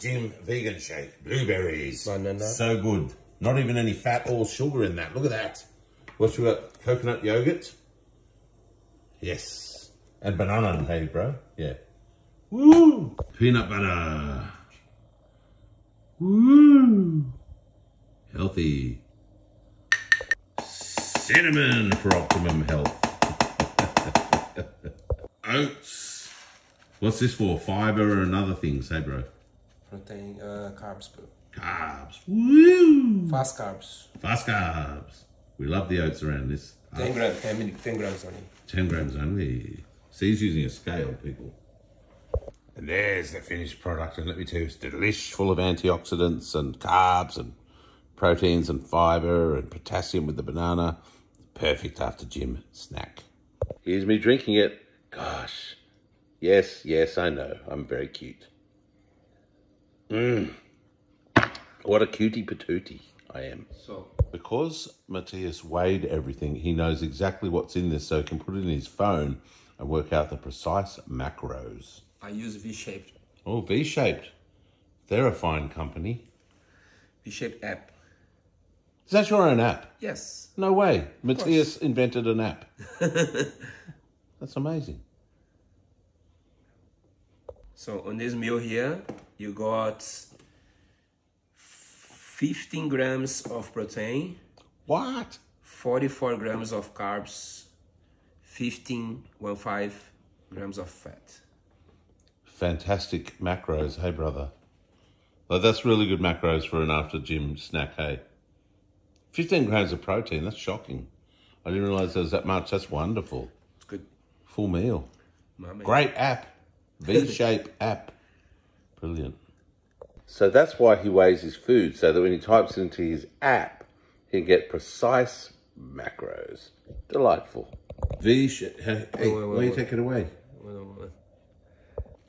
Jim vegan shake, blueberries. Banana. So good. Not even any fat or sugar in that. Look at that. What's your? Coconut yogurt? Yes. And banana, hey, bro? Yeah. Woo! Peanut butter. Woo! Healthy. Cinnamon for optimum health. Oats. What's this for? Fiber and other things, hey, bro? Protein, uh, carbs, bro. Carbs. Woo! Fast carbs. Fast carbs. We love the oats around this. 10 grams, 10, mil- 10 grams only. 10 grams only. So he's using a scale, people. And there's the finished product. And let me tell you, it's delish, full of antioxidants and carbs and proteins and fiber and potassium with the banana. Perfect after gym snack. Here's me drinking it. Gosh. Yes, yes, I know. I'm very cute. Mmm. What a cutie patootie I am. So, Because Matthias weighed everything, he knows exactly what's in this, so he can put it in his phone and work out the precise macros. I use V-shaped, Oh, V shaped. They're a fine company. V-shaped app. Is that your own app? Yes. No way. Matthias invented an app. That's amazing. So on this meal here, you got 15 grams of protein, What? 44 grams of carbs, 15, 15 grams of fat. Fantastic macros. Hey, brother. Like, that's really good macros for an after gym snack, hey? 15 grams of protein. That's shocking. I didn't realize there was that much. That's wonderful. It's good. Full meal. Great app. V shape app. Brilliant. So that's why he weighs his food, so that when he types it into his app, he can get precise macros. Delightful. V shape. Uh, hey, wait, wait, why you wait. take it away?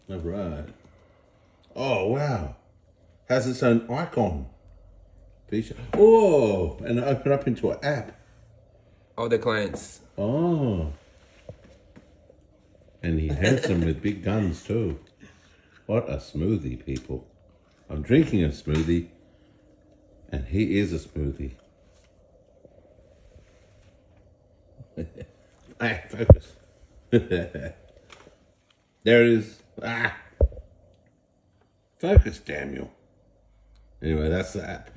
All right. Oh, wow. Has its own icon. V. Oh, and open up into an app. All the clients. Oh. And he handsome with big guns too. What a smoothie, people. I'm drinking a smoothie, and he is a smoothie. ah, focus. there it is. Ah. Focus, Daniel. Anyway, that's the app.